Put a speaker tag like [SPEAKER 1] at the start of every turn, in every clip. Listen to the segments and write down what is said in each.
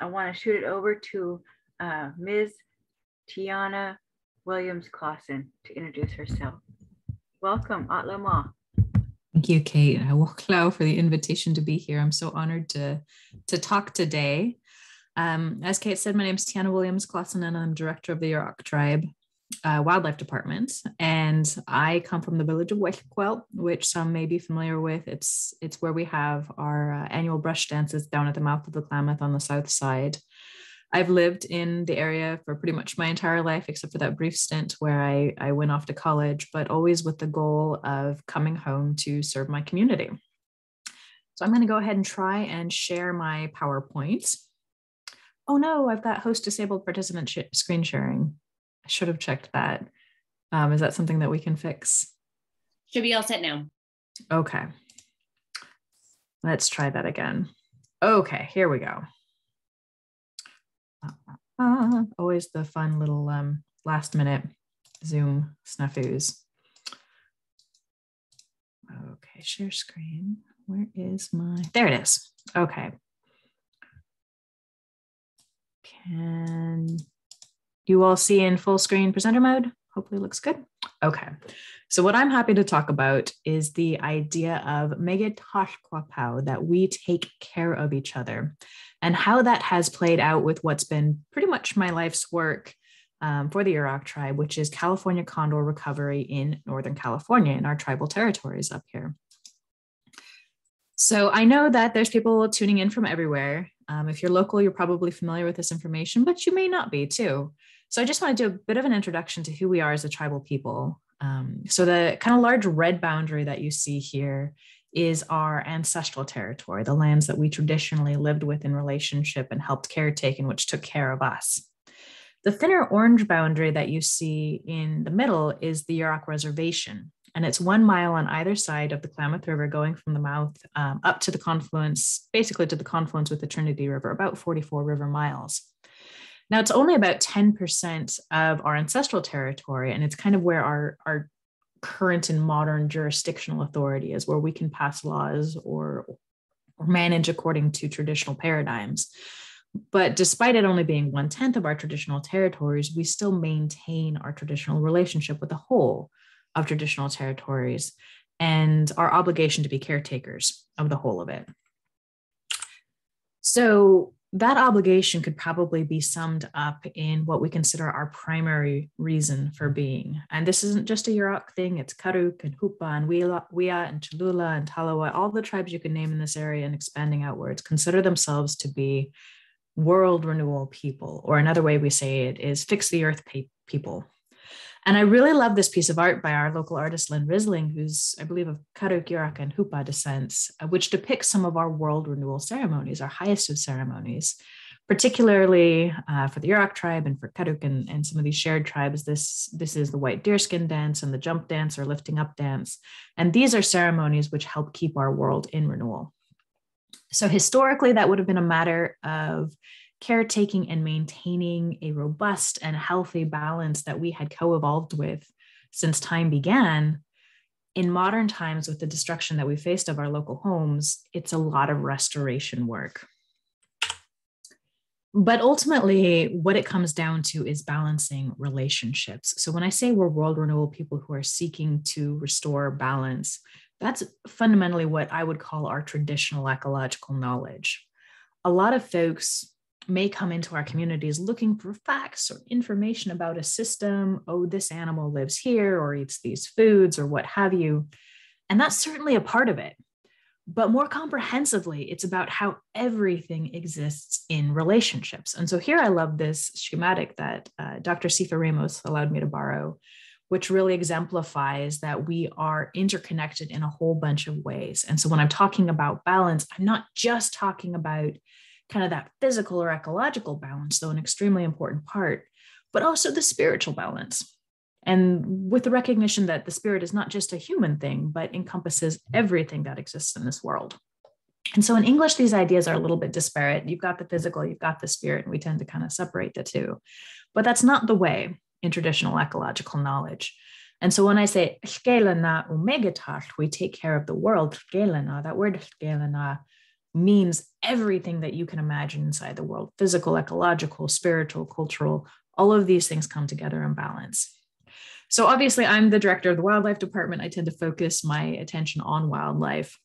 [SPEAKER 1] I want to shoot it over to uh, Ms. Tiana Williams Claussen to introduce herself. Welcome, Atlama.
[SPEAKER 2] Thank you, Kate. Allow for the invitation to be here. I'm so honored to, to talk today. Um, as Kate said, my name is Tiana Williams Claussen, and I'm director of the Yurok Tribe uh, Wildlife Department. And I come from the village of Huehuetlacauquel, which some may be familiar with. It's, it's where we have our uh, annual brush dances down at the mouth of the Klamath on the south side. I've lived in the area for pretty much my entire life, except for that brief stint where I, I went off to college, but always with the goal of coming home to serve my community. So I'm going to go ahead and try and share my PowerPoint. Oh no, I've got host disabled participant sh screen sharing. I should have checked that. Um, is that something that we can fix?
[SPEAKER 3] Should be all set now.
[SPEAKER 2] Okay. Let's try that again. Okay, here we go. Uh, always the fun little um, last minute Zoom snafus. Okay, share screen. Where is my, there it is. Okay. Can you all see in full screen presenter mode? Hopefully looks good. Okay. So what I'm happy to talk about is the idea of megatashquapau, that we take care of each other and how that has played out with what's been pretty much my life's work um, for the Yurok tribe, which is California condor recovery in Northern California in our tribal territories up here. So I know that there's people tuning in from everywhere. Um, if you're local, you're probably familiar with this information, but you may not be too. So I just want to do a bit of an introduction to who we are as a tribal people. Um, so the kind of large red boundary that you see here is our ancestral territory, the lands that we traditionally lived with in relationship and helped caretake and which took care of us. The thinner orange boundary that you see in the middle is the Yurok Reservation, and it's one mile on either side of the Klamath River going from the mouth um, up to the confluence, basically to the confluence with the Trinity River, about 44 river miles. Now, it's only about 10% of our ancestral territory, and it's kind of where our, our current and modern jurisdictional authority is, where we can pass laws or, or manage according to traditional paradigms. But despite it only being one tenth of our traditional territories, we still maintain our traditional relationship with the whole of traditional territories and our obligation to be caretakers of the whole of it. So, that obligation could probably be summed up in what we consider our primary reason for being. And this isn't just a Yurok thing, it's Karuk and Hupa and Wea and Chilula and Tolowa, all the tribes you can name in this area and expanding outwards consider themselves to be world renewal people. Or another way we say it is fix the earth people. And I really love this piece of art by our local artist, Lyn Risling, who's, I believe, of Karuk, Yurok, and Hupa descents, uh, which depicts some of our world renewal ceremonies, our highest of ceremonies. Particularly uh, for the Yurok tribe and for Karuk and, and some of these shared tribes, this, this is the white deerskin dance and the jump dance or lifting up dance. And these are ceremonies which help keep our world in renewal. So historically, that would have been a matter of caretaking and maintaining a robust and healthy balance that we had co evolved with since time began, in modern times, with the destruction that we faced of our local homes, it's a lot of restoration work. But ultimately, what it comes down to is balancing relationships. So, when I say we're world renewal people who are seeking to restore balance, that's fundamentally what I would call our traditional ecological knowledge. A lot of folks may come into our communities looking for facts or information about a system. Oh, this animal lives here or eats these foods or what have you. And that's certainly a part of it. But more comprehensively, it's about how everything exists in relationships. And so here I love this schematic that uh, Dr. Seafha Ramos allowed me to borrow, which really exemplifies that we are interconnected in a whole bunch of ways. And so when I'm talking about balance, I'm not just talking about kind of that physical or ecological balance, though an extremely important part, but also the spiritual balance. And with the recognition that the spirit is not just a human thing, but encompasses everything that exists in this world. And so in English, these ideas are a little bit disparate. You've got the physical, you've got the spirit, and we tend to kind of separate the two. But that's not the way in traditional ecological knowledge. And so when I say we take care of the world, that word means everything that you can imagine inside the world physical, ecological, spiritual, cultural. All of these things come together in balance. So, obviously, I'm the director of the wildlife department. I tend to focus my attention on wildlife.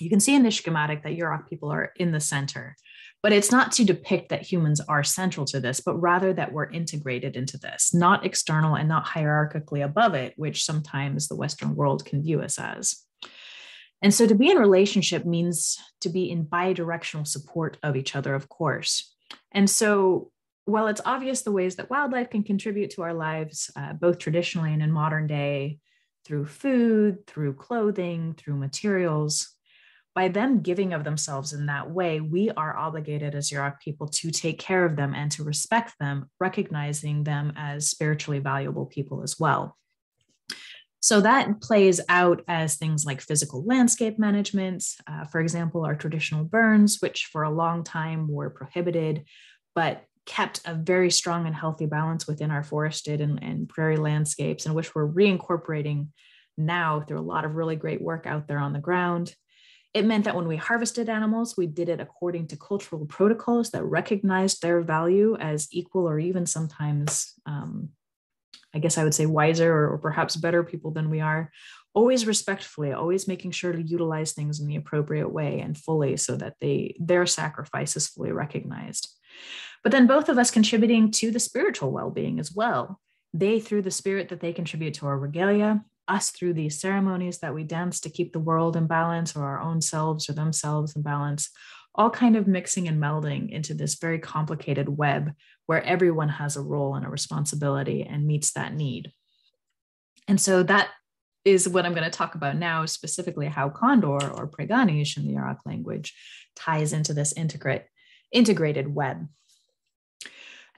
[SPEAKER 2] You can see in this schematic that Yurok people are in the center, but it's not to depict that humans are central to this, but rather that we're integrated into this, not external and not hierarchically above it, which sometimes the Western world can view us as. And so to be in relationship means to be in bidirectional support of each other, of course. And so while it's obvious the ways that wildlife can contribute to our lives, uh, both traditionally and in modern day, through food, through clothing, through materials, by them giving of themselves in that way, we are obligated as Yurok people to take care of them and to respect them, recognizing them as spiritually valuable people as well. So that plays out as things like physical landscape management. Uh, for example, our traditional burns, which for a long time were prohibited, but kept a very strong and healthy balance within our forested and, and prairie landscapes, and which we're reincorporating now through a lot of really great work out there on the ground. It meant that when we harvested animals, we did it according to cultural protocols that recognized their value as equal or even sometimes um, I guess I would say wiser or, or perhaps better people than we are, always respectfully, always making sure to utilize things in the appropriate way and fully so that they their sacrifice is fully recognized. But then both of us contributing to the spiritual well-being as well. They through the spirit that they contribute to our regalia, us through these ceremonies that we dance to keep the world in balance or our own selves or themselves in balance all kind of mixing and melding into this very complicated web where everyone has a role and a responsibility and meets that need. And so that is what I'm going to talk about now, specifically how Condor or Preganish in the Yurok language ties into this integrate, integrated web.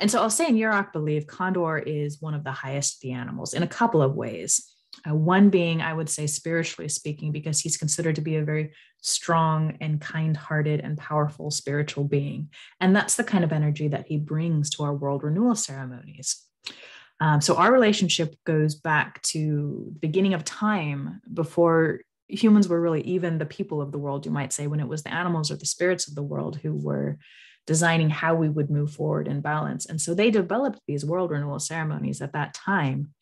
[SPEAKER 2] And so I'll say in Yurok belief, Condor is one of the highest of the animals in a couple of ways. Uh, one being, I would say, spiritually speaking, because he's considered to be a very strong and kind hearted and powerful spiritual being. And that's the kind of energy that he brings to our world renewal ceremonies. Um, so our relationship goes back to the beginning of time before humans were really even the people of the world, you might say, when it was the animals or the spirits of the world who were designing how we would move forward in balance. And so they developed these world renewal ceremonies at that time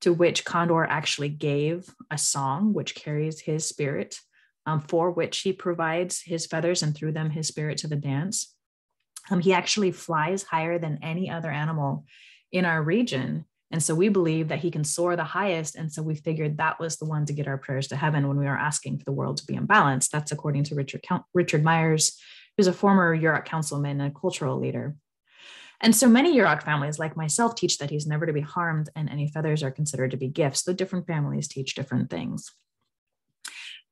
[SPEAKER 2] to which Condor actually gave a song which carries his spirit, um, for which he provides his feathers and through them his spirit to the dance. Um, he actually flies higher than any other animal in our region. And so we believe that he can soar the highest. And so we figured that was the one to get our prayers to heaven when we were asking for the world to be in balance. That's according to Richard, Richard Myers, who's a former Yurok councilman and cultural leader. And so many Yurok families, like myself, teach that he's never to be harmed and any feathers are considered to be gifts, though different families teach different things.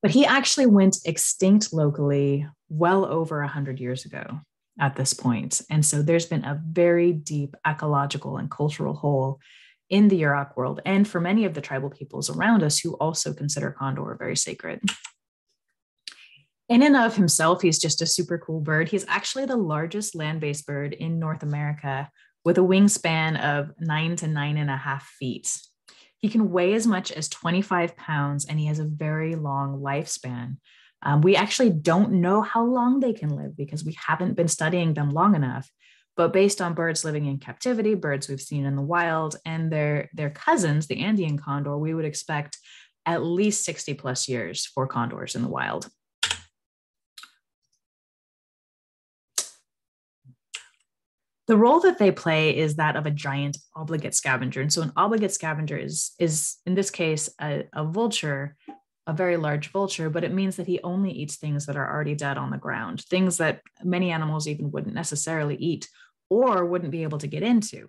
[SPEAKER 2] But he actually went extinct locally well over 100 years ago at this point. And so there's been a very deep ecological and cultural hole in the Yurok world and for many of the tribal peoples around us who also consider Condor very sacred in and of himself, he's just a super cool bird. He's actually the largest land based bird in North America with a wingspan of nine to nine and a half feet. He can weigh as much as 25 pounds and he has a very long lifespan. Um, we actually don't know how long they can live because we haven't been studying them long enough. But based on birds living in captivity, birds we've seen in the wild, and their, their cousins, the Andean condor, we would expect at least 60 plus years for condors in the wild. The role that they play is that of a giant obligate scavenger. And so an obligate scavenger is, is in this case, a, a vulture, a very large vulture, but it means that he only eats things that are already dead on the ground, things that many animals even wouldn't necessarily eat or wouldn't be able to get into.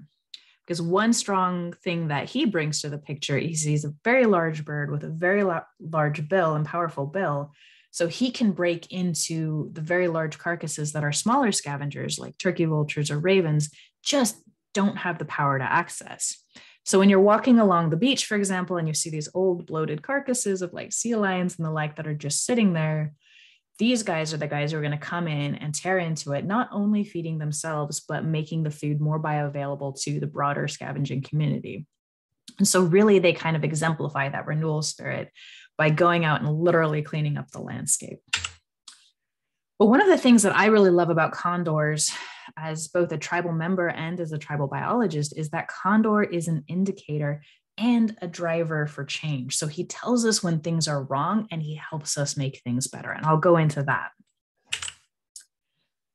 [SPEAKER 2] Because one strong thing that he brings to the picture, he sees a very large bird with a very la- large bill and powerful bill so he can break into the very large carcasses that our smaller scavengers like turkey vultures or ravens just don't have the power to access. So when you're walking along the beach, for example, and you see these old bloated carcasses of like sea lions and the like that are just sitting there, these guys are the guys who are going to come in and tear into it, not only feeding themselves, but making the food more bioavailable to the broader scavenging community. And so, really, they kind of exemplify that renewal spirit by going out and literally cleaning up the landscape. But one of the things that I really love about condors as both a tribal member and as a tribal biologist is that condor is an indicator and a driver for change. So he tells us when things are wrong and he helps us make things better. And I'll go into that.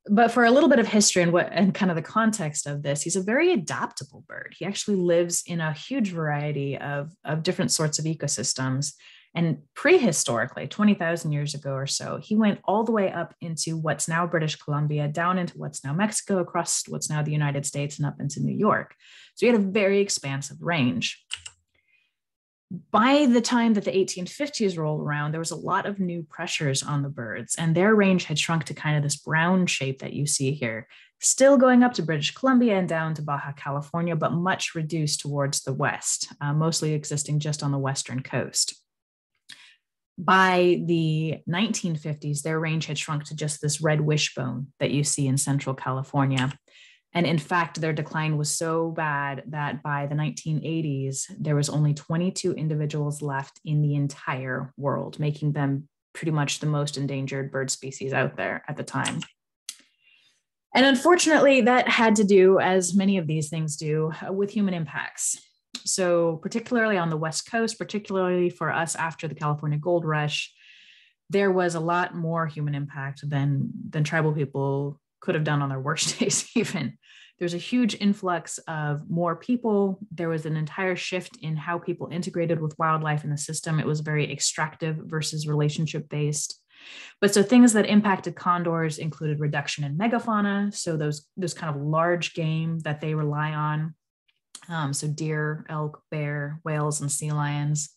[SPEAKER 2] But for a little bit of history and what and kind of the context of this, he's a very adaptable bird. He actually lives in a huge variety of, of different sorts of ecosystems. And prehistorically, 20,000 years ago or so, he went all the way up into what's now British Columbia, down into what's now Mexico, across what's now the United States, and up into New York. So he had a very expansive range. By the time that the 1850s rolled around, there was a lot of new pressures on the birds, and their range had shrunk to kind of this brown shape that you see here, still going up to British Columbia and down to Baja California, but much reduced towards the west, uh, mostly existing just on the western coast by the 1950s, their range had shrunk to just this red wishbone that you see in central California. And in fact, their decline was so bad that by the 1980s, there was only 22 individuals left in the entire world, making them pretty much the most endangered bird species out there at the time. And unfortunately, that had to do, as many of these things do, with human impacts. So, particularly on the West Coast, particularly for us after the California gold rush, there was a lot more human impact than, than tribal people could have done on their worst days, even. There's a huge influx of more people. There was an entire shift in how people integrated with wildlife in the system. It was very extractive versus relationship based. But so things that impacted condors included reduction in megafauna, so those those kind of large game that they rely on, um, so deer, elk, bear, whales, and sea lions.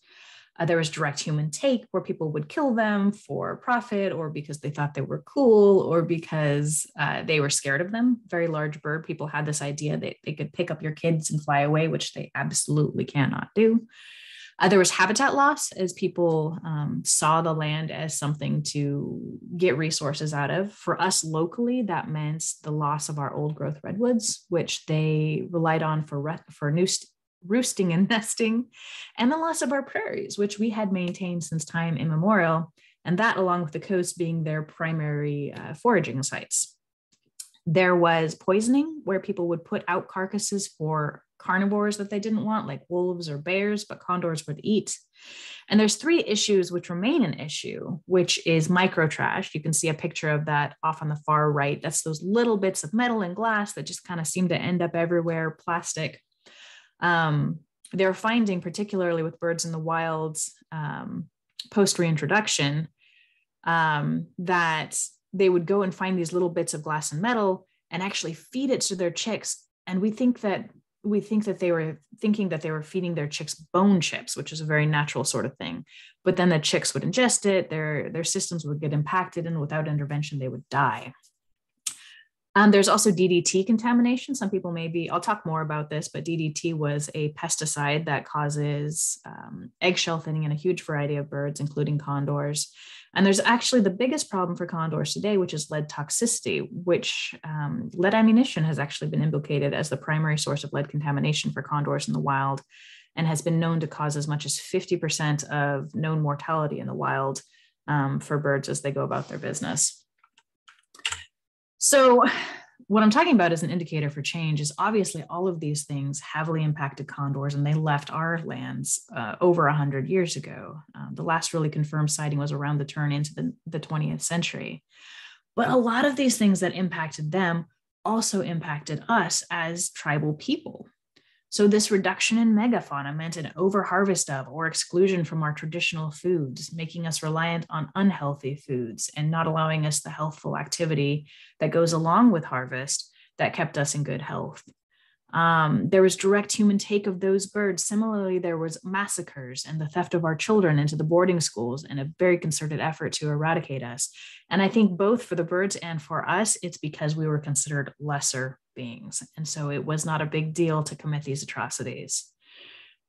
[SPEAKER 2] Uh, there was direct human take where people would kill them for profit or because they thought they were cool or because uh, they were scared of them. Very large bird. People had this idea that they could pick up your kids and fly away, which they absolutely cannot do. Uh, there was habitat loss as people um, saw the land as something to get resources out of. For us locally, that meant the loss of our old growth redwoods, which they relied on for, re- for new st- roosting and nesting, and the loss of our prairies, which we had maintained since time immemorial. And that, along with the coast, being their primary uh, foraging sites. There was poisoning, where people would put out carcasses for carnivores that they didn't want, like wolves or bears, but condors would eat. And there's three issues which remain an issue, which is micro trash. You can see a picture of that off on the far right. That's those little bits of metal and glass that just kind of seem to end up everywhere, plastic. Um, they're finding, particularly with birds in the wilds um, post reintroduction, um, that they would go and find these little bits of glass and metal and actually feed it to their chicks. And we think that we think that they were thinking that they were feeding their chicks bone chips, which is a very natural sort of thing. But then the chicks would ingest it, their, their systems would get impacted, and without intervention, they would die. Um, there's also DDT contamination. Some people may be, I'll talk more about this, but DDT was a pesticide that causes um, eggshell thinning in a huge variety of birds, including condors. And there's actually the biggest problem for condors today, which is lead toxicity, which um, lead ammunition has actually been implicated as the primary source of lead contamination for condors in the wild and has been known to cause as much as 50% of known mortality in the wild um, for birds as they go about their business. So, what I'm talking about as an indicator for change is obviously all of these things heavily impacted condors, and they left our lands uh, over 100 years ago. Um, the last really confirmed sighting was around the turn into the, the 20th century. But a lot of these things that impacted them also impacted us as tribal people. So, this reduction in megafauna meant an overharvest of or exclusion from our traditional foods, making us reliant on unhealthy foods and not allowing us the healthful activity that goes along with harvest that kept us in good health. Um, there was direct human take of those birds. Similarly, there was massacres and the theft of our children into the boarding schools and a very concerted effort to eradicate us. And I think both for the birds and for us, it's because we were considered lesser beings. And so it was not a big deal to commit these atrocities.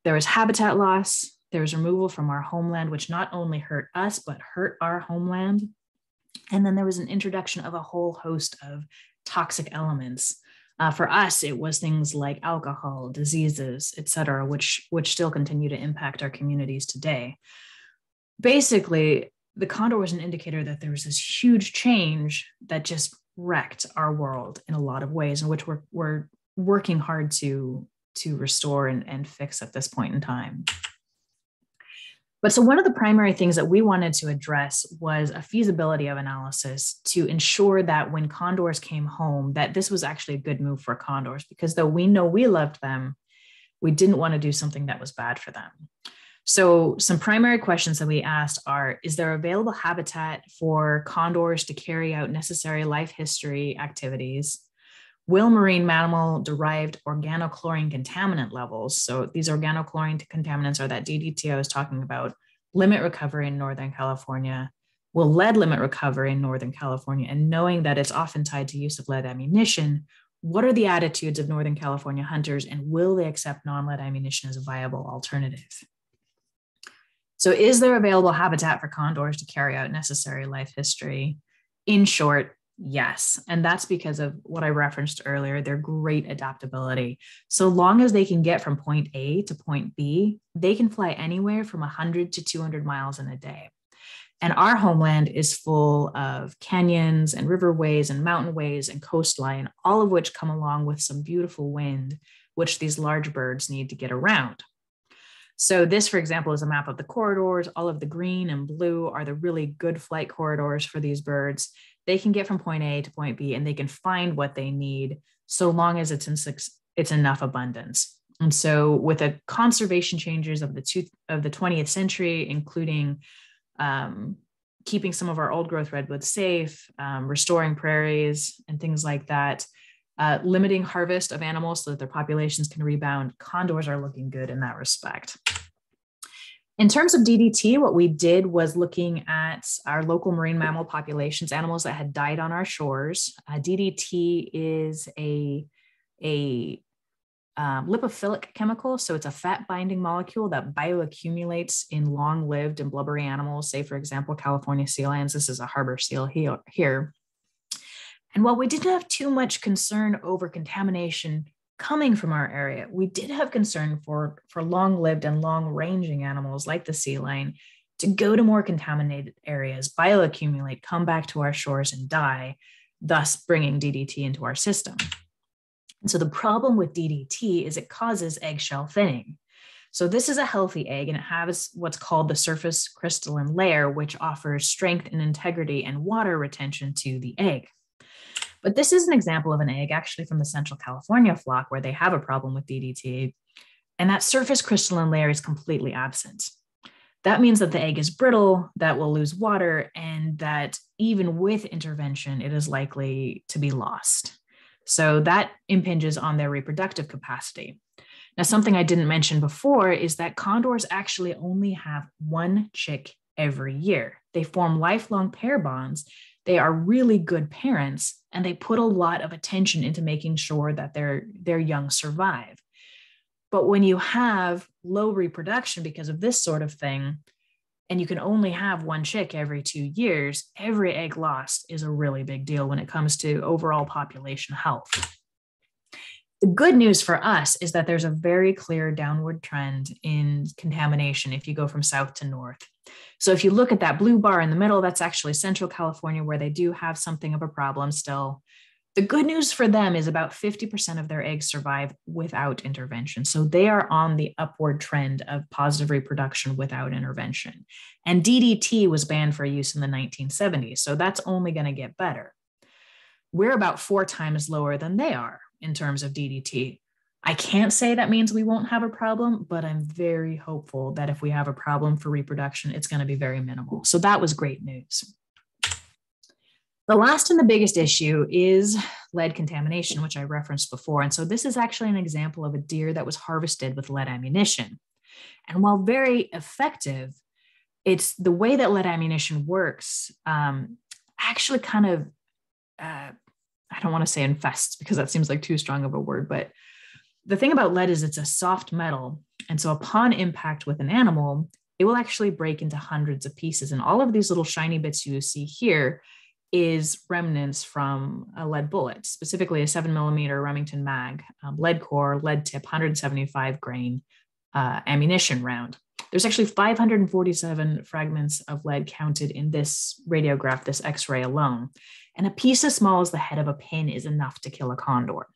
[SPEAKER 2] There was habitat loss. There was removal from our homeland, which not only hurt us, but hurt our homeland. And then there was an introduction of a whole host of toxic elements uh, for us, it was things like alcohol, diseases, et cetera, which, which still continue to impact our communities today. Basically, the condor was an indicator that there was this huge change that just wrecked our world in a lot of ways in which we're, we're working hard to to restore and, and fix at this point in time. But so one of the primary things that we wanted to address was a feasibility of analysis to ensure that when condors came home that this was actually a good move for condors because though we know we loved them we didn't want to do something that was bad for them so, some primary questions that we asked are Is there available habitat for condors to carry out necessary life history activities? Will marine mammal derived organochlorine contaminant levels, so these organochlorine contaminants are that DDT I was talking about, limit recovery in Northern California? Will lead limit recovery in Northern California? And knowing that it's often tied to use of lead ammunition, what are the attitudes of Northern California hunters and will they accept non lead ammunition as a viable alternative? So, is there available habitat for condors to carry out necessary life history? In short, yes. And that's because of what I referenced earlier their great adaptability. So long as they can get from point A to point B, they can fly anywhere from 100 to 200 miles in a day. And our homeland is full of canyons and riverways and mountainways and coastline, all of which come along with some beautiful wind, which these large birds need to get around. So this, for example, is a map of the corridors. All of the green and blue are the really good flight corridors for these birds. They can get from point A to point B and they can find what they need so long as it's in six, it's enough abundance. And so with the conservation changes of the two, of the 20th century, including um, keeping some of our old growth redwoods safe, um, restoring prairies and things like that, uh, limiting harvest of animals so that their populations can rebound. Condors are looking good in that respect. In terms of DDT, what we did was looking at our local marine mammal populations, animals that had died on our shores. Uh, DDT is a, a um, lipophilic chemical, so it's a fat binding molecule that bioaccumulates in long lived and blubbery animals, say, for example, California sea lions. This is a harbor seal here. And while we didn't have too much concern over contamination coming from our area, we did have concern for, for long lived and long ranging animals like the sea lion to go to more contaminated areas, bioaccumulate, come back to our shores and die, thus bringing DDT into our system. And so the problem with DDT is it causes eggshell thinning. So this is a healthy egg and it has what's called the surface crystalline layer, which offers strength and integrity and water retention to the egg. But this is an example of an egg actually from the Central California flock where they have a problem with DDT. And that surface crystalline layer is completely absent. That means that the egg is brittle, that will lose water, and that even with intervention, it is likely to be lost. So that impinges on their reproductive capacity. Now, something I didn't mention before is that condors actually only have one chick every year. They form lifelong pair bonds they are really good parents and they put a lot of attention into making sure that their their young survive. But when you have low reproduction because of this sort of thing and you can only have one chick every two years every egg lost is a really big deal when it comes to overall population health. The good news for us is that there's a very clear downward trend in contamination if you go from south to north so if you look at that blue bar in the middle, that's actually Central California, where they do have something of a problem still. The good news for them is about 50% of their eggs survive without intervention. So they are on the upward trend of positive reproduction without intervention. And DDT was banned for use in the 1970s. So that's only going to get better. We're about four times lower than they are in terms of DDT. I can't say that means we won't have a problem, but I'm very hopeful that if we have a problem for reproduction, it's going to be very minimal. So that was great news. The last and the biggest issue is lead contamination, which I referenced before. And so this is actually an example of a deer that was harvested with lead ammunition. And while very effective, it's the way that lead ammunition works um, actually kind of, uh, I don't want to say infests because that seems like too strong of a word, but the thing about lead is it's a soft metal. And so upon impact with an animal, it will actually break into hundreds of pieces. And all of these little shiny bits you see here is remnants from a lead bullet, specifically a seven millimeter Remington mag, um, lead core, lead tip, 175 grain uh, ammunition round. There's actually 547 fragments of lead counted in this radiograph, this X ray alone. And a piece as small as the head of a pin is enough to kill a condor.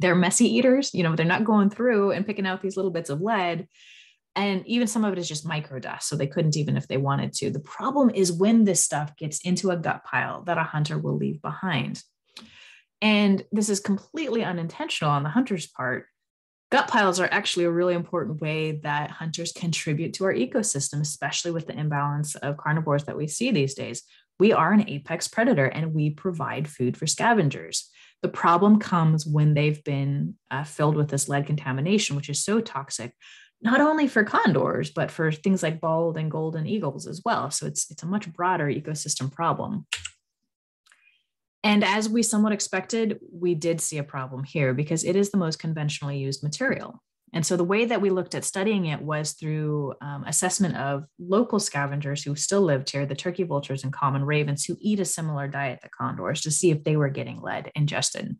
[SPEAKER 2] They're messy eaters, you know, they're not going through and picking out these little bits of lead. And even some of it is just micro dust So they couldn't even if they wanted to. The problem is when this stuff gets into a gut pile that a hunter will leave behind. And this is completely unintentional on the hunter's part gut piles are actually a really important way that hunters contribute to our ecosystem, especially with the imbalance of carnivores that we see these days. We are an apex predator and we provide food for scavengers. The problem comes when they've been uh, filled with this lead contamination, which is so toxic, not only for condors, but for things like bald and golden eagles as well. So it's, it's a much broader ecosystem problem. And as we somewhat expected, we did see a problem here because it is the most conventionally used material. And so the way that we looked at studying it was through um, assessment of local scavengers who still lived here, the turkey vultures and common ravens who eat a similar diet to condors to see if they were getting lead ingested.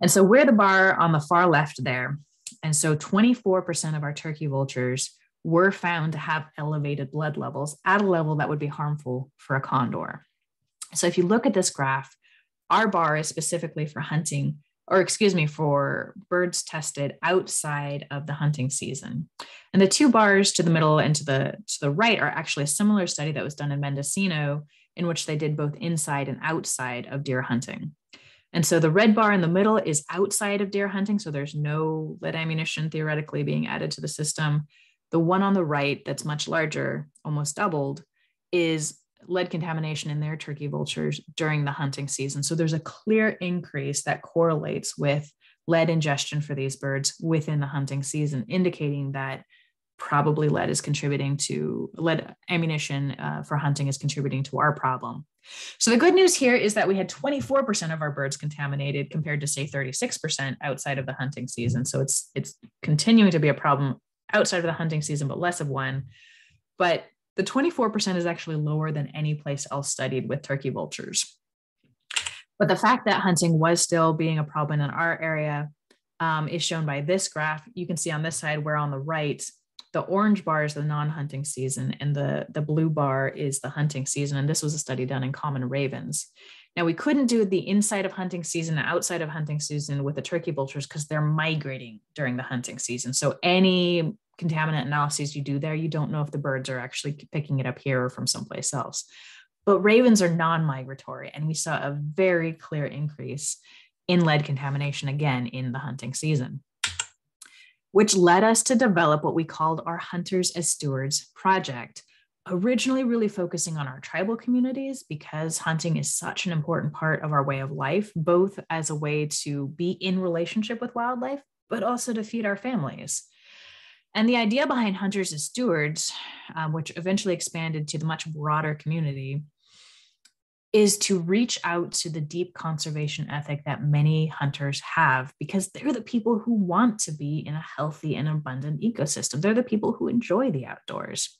[SPEAKER 2] And so we're the bar on the far left there. And so 24% of our turkey vultures were found to have elevated blood levels at a level that would be harmful for a condor. So if you look at this graph, our bar is specifically for hunting, or excuse me, for birds tested outside of the hunting season. And the two bars to the middle and to the to the right are actually a similar study that was done in Mendocino, in which they did both inside and outside of deer hunting. And so the red bar in the middle is outside of deer hunting. So there's no lead ammunition theoretically being added to the system. The one on the right, that's much larger, almost doubled, is lead contamination in their turkey vultures during the hunting season. So there's a clear increase that correlates with lead ingestion for these birds within the hunting season, indicating that probably lead is contributing to lead ammunition uh, for hunting is contributing to our problem. So the good news here is that we had 24% of our birds contaminated compared to say 36% outside of the hunting season. So it's it's continuing to be a problem outside of the hunting season, but less of one. But the 24% is actually lower than any place else studied with turkey vultures. But the fact that hunting was still being a problem in our area um, is shown by this graph. You can see on this side, where on the right, the orange bar is the non-hunting season and the, the blue bar is the hunting season. And this was a study done in common ravens. Now we couldn't do the inside of hunting season and outside of hunting season with the turkey vultures because they're migrating during the hunting season. So any contaminant analyses you do there, you don't know if the birds are actually picking it up here or from someplace else. But ravens are non migratory, and we saw a very clear increase in lead contamination again in the hunting season, which led us to develop what we called our Hunters as Stewards project. Originally, really focusing on our tribal communities because hunting is such an important part of our way of life, both as a way to be in relationship with wildlife, but also to feed our families. And the idea behind Hunters as Stewards, um, which eventually expanded to the much broader community, is to reach out to the deep conservation ethic that many hunters have because they're the people who want to be in a healthy and abundant ecosystem. They're the people who enjoy the outdoors.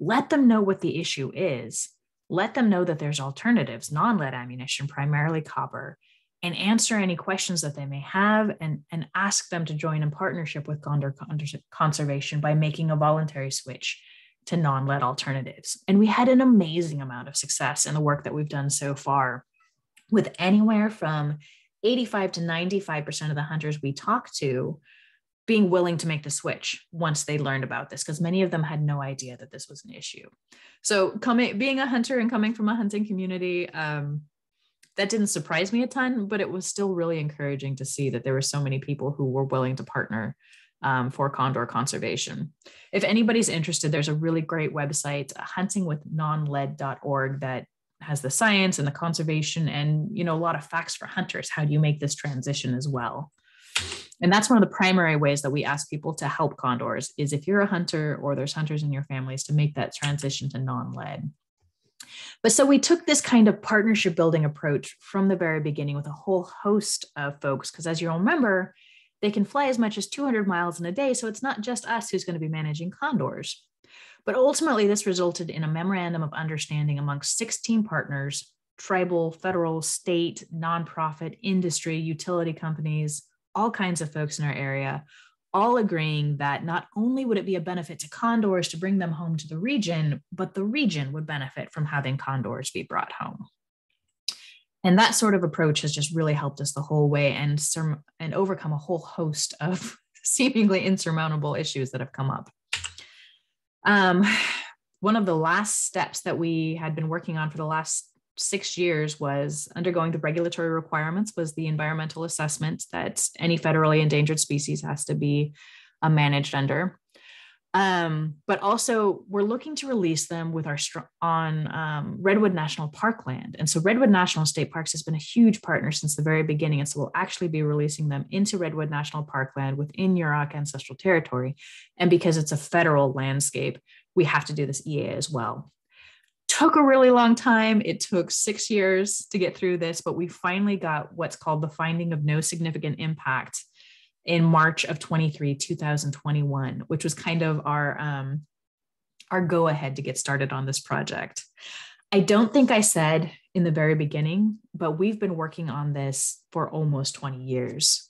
[SPEAKER 2] Let them know what the issue is. Let them know that there's alternatives, non lead ammunition, primarily copper, and answer any questions that they may have and, and ask them to join in partnership with Condor Conservation by making a voluntary switch to non lead alternatives. And we had an amazing amount of success in the work that we've done so far, with anywhere from 85 to 95% of the hunters we talked to being willing to make the switch once they learned about this because many of them had no idea that this was an issue so coming being a hunter and coming from a hunting community um, that didn't surprise me a ton, but it was still really encouraging to see that there were so many people who were willing to partner um, for condor conservation. If anybody's interested, there's a really great website, huntingwithnonlead.org, that has the science and the conservation and you know a lot of facts for hunters. How do you make this transition as well? And that's one of the primary ways that we ask people to help condors is if you're a hunter or there's hunters in your families to make that transition to non-lead. But so we took this kind of partnership building approach from the very beginning with a whole host of folks, because as you'll remember, they can fly as much as 200 miles in a day. So it's not just us who's going to be managing condors. But ultimately, this resulted in a memorandum of understanding amongst 16 partners tribal, federal, state, nonprofit, industry, utility companies, all kinds of folks in our area, all agreeing that not only would it be a benefit to condors to bring them home to the region, but the region would benefit from having condors be brought home. And that sort of approach has just really helped us the whole way and, and overcome a whole host of seemingly insurmountable issues that have come up. Um, one of the last steps that we had been working on for the last six years was undergoing the regulatory requirements was the environmental assessment that any federally endangered species has to be uh, managed under. Um, but also we're looking to release them with our on um, redwood national park land and so redwood national state parks has been a huge partner since the very beginning. And so we'll actually be releasing them into redwood national park land within yurok ancestral territory. And because it's a federal landscape we have to do this ea as well took a really long time. It took six years to get through this, but we finally got what's called the finding of no significant impact in March of 23, 2021, which was kind of our um, our go ahead to get started on this project. I don't think I said in the very beginning, but we've been working on this for almost 20 years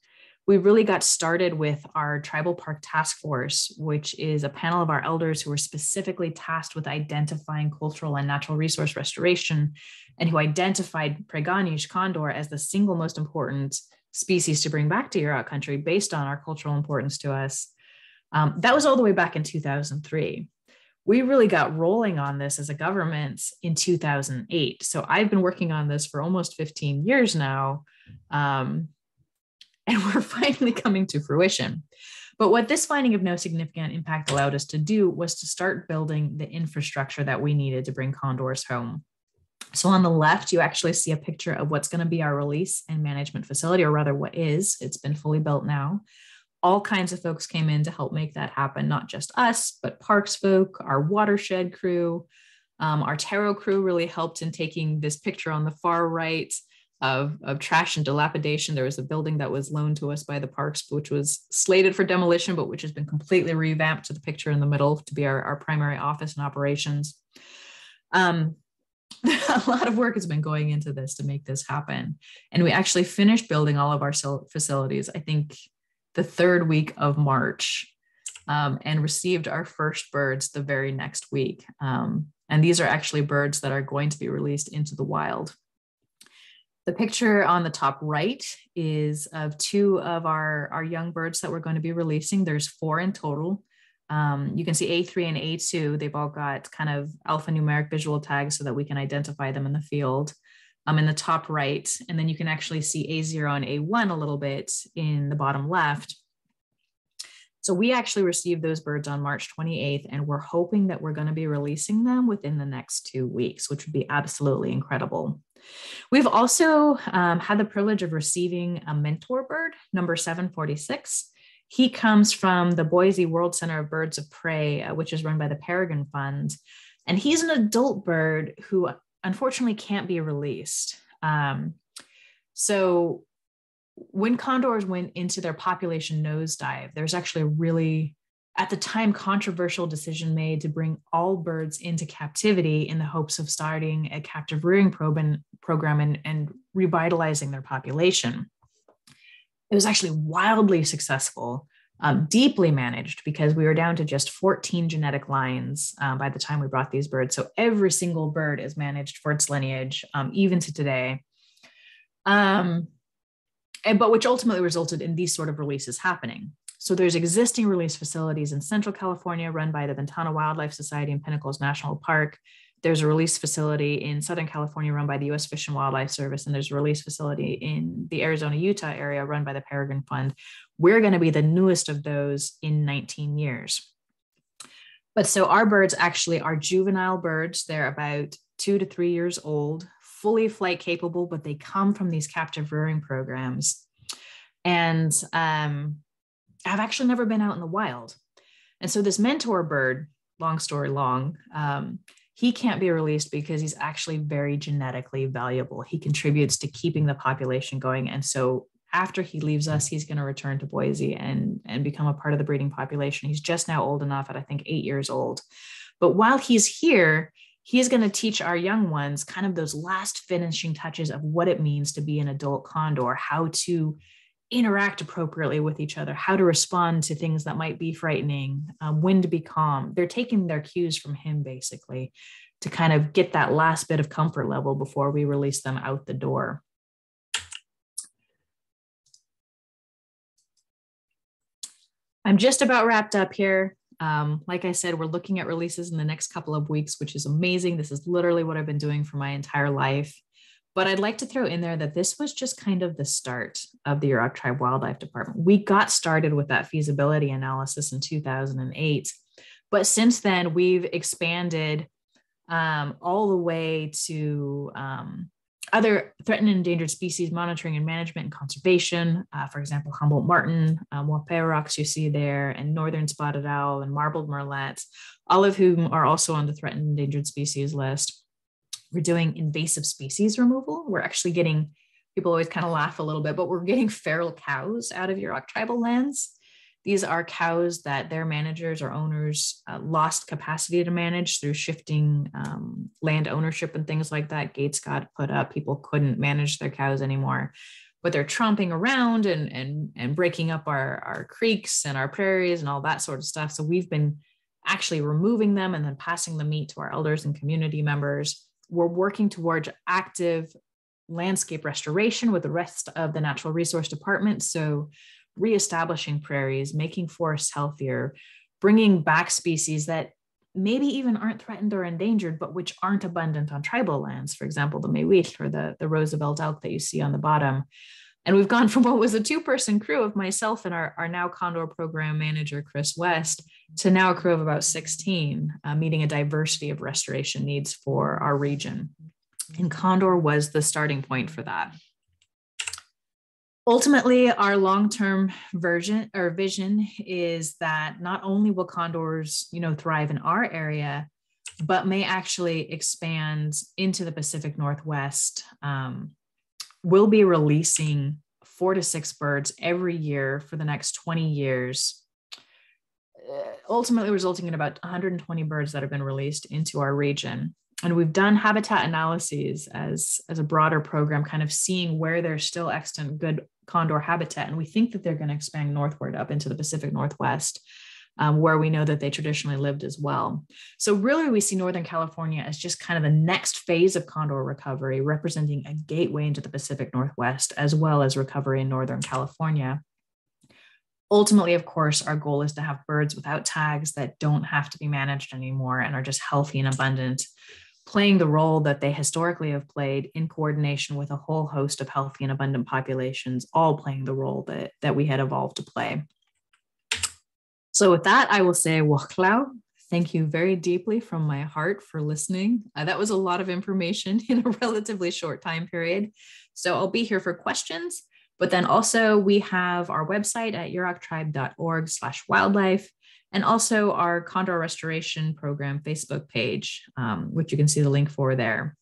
[SPEAKER 2] we really got started with our tribal park task force, which is a panel of our elders who are specifically tasked with identifying cultural and natural resource restoration and who identified Preganish condor as the single most important species to bring back to Yurok country based on our cultural importance to us. Um, that was all the way back in 2003. We really got rolling on this as a government in 2008. So I've been working on this for almost 15 years now. Um, and we're finally coming to fruition. But what this finding of no significant impact allowed us to do was to start building the infrastructure that we needed to bring condors home. So on the left, you actually see a picture of what's going to be our release and management facility, or rather, what is. It's been fully built now. All kinds of folks came in to help make that happen, not just us, but parks folk, our watershed crew. Um, our TERO crew really helped in taking this picture on the far right of, of trash and dilapidation. There was a building that was loaned to us by the parks, which was slated for demolition, but which has been completely revamped to the picture in the middle to be our, our primary office and operations. Um, a lot of work has been going into this to make this happen. And we actually finished building all of our facilities, I think the third week of March, um, and received our first birds the very next week. Um, and these are actually birds that are going to be released into the wild. The picture on the top right is of two of our, our young birds that we're going to be releasing. There's four in total. Um, you can see A3 and A2. They've all got kind of alphanumeric visual tags so that we can identify them in the field um, in the top right. And then you can actually see A0 and A1 a little bit in the bottom left. So we actually received those birds on March 28th, and we're hoping that we're going to be releasing them within the next two weeks, which would be absolutely incredible. We've also um, had the privilege of receiving a mentor bird, number 746. He comes from the Boise World Center of Birds of Prey, uh, which is run by the Peregrine Fund. And he's an adult bird who unfortunately can't be released. Um, so when condors went into their population nosedive, there's actually a really at the time controversial decision made to bring all birds into captivity in the hopes of starting a captive rearing program, and, and revitalizing their population. It was actually wildly successful, um, deeply managed because we were down to just 14 genetic lines um, by the time we brought these birds. So every single bird is managed for its lineage, um, even to today. Um, and, but which ultimately resulted in these sort of releases happening. So there's existing release facilities in Central California run by the Ventana Wildlife Society and Pinnacles National Park. There's a release facility in Southern California run by the US Fish and Wildlife Service, and there's a release facility in the Arizona Utah area run by the Peregrine Fund. We're going to be the newest of those in 19 years. But so our birds actually are juvenile birds. They're about two to three years old, fully flight capable, but they come from these captive rearing programs. And um, I've actually never been out in the wild. And so this mentor bird, long story long, um, he can't be released because he's actually very genetically valuable. He contributes to keeping the population going. And so after he leaves us, he's going to return to Boise and, and become a part of the breeding population. He's just now old enough at, I think, eight years old. But while he's here, he's going to teach our young ones kind of those last finishing touches of what it means to be an adult condor, how to interact appropriately with each other, how to respond to things that might be frightening, um, when to be calm. They're taking their cues from him basically to kind of get that last bit of comfort level before we release them out the door. I'm just about wrapped up here. Um, like I said, we're looking at releases in the next couple of weeks, which is amazing. This is literally what I've been doing for my entire life. But I'd like to throw in there that this was just kind of the start of the Yurok Tribe Wildlife Department. We got started with that feasibility analysis in 2008. But since then, we've expanded um, all the way to um, other threatened and endangered species monitoring and management and conservation. Uh, for example, Humboldt marten, um, rocks you see there, and northern spotted owl and marbled murrelet, all of whom are also on the threatened and endangered species list. We're doing invasive species removal. We're actually getting, people always kind of laugh a little bit, but we're getting feral cows out of Yurok tribal lands. These are cows that their managers or owners uh, lost capacity to manage through shifting um, land ownership and things like that. Gates got put up, people couldn't manage their cows anymore. But they're tromping around and, and, and breaking up our, our creeks and our prairies and all that sort of stuff. So we've been actually removing them and then passing the meat to our elders and community members we're working towards active landscape restoration with the rest of the natural resource department. So, reestablishing prairies, making forests healthier, bringing back species that maybe even aren't threatened or endangered, but which aren't abundant on tribal lands. For example, the Mewich or the, the Roosevelt elk that you see on the bottom. And we've gone from what was a two person crew of myself and our, our now Condor program manager, Chris West, to now a crew of about 16, uh, meeting a diversity of restoration needs for our region. And Condor was the starting point for that. Ultimately, our long-term version or vision is that not only will condors, you know, thrive in our area, but may actually expand into the Pacific Northwest. Um, we'll be releasing four to six birds every year for the next 20 years, uh, ultimately resulting in about 120 birds that have been released into our region. And we've done habitat analyses as, as a broader program, kind of seeing where there's still extant good condor habitat. And we think that they're going to expand northward up into the Pacific Northwest um, where we know that they traditionally lived as well. So, really, we see Northern California as just kind of the next phase of condor recovery, representing a gateway into the Pacific Northwest, as well as recovery in Northern California. Ultimately, of course, our goal is to have birds without tags that don't have to be managed anymore and are just healthy and abundant playing the role that they historically have played in coordination with a whole host of healthy and abundant populations, all playing the role that, that we had evolved to play. So, with that, I will say, Waklau, thank you very deeply from my heart for listening. Uh, that was a lot of information in a relatively short time period. So, I'll be here for questions. But then also, we have our website at yuroktribe.org slash wildlife and also our Condor Restoration Program Facebook page, um, which you can see the link for there.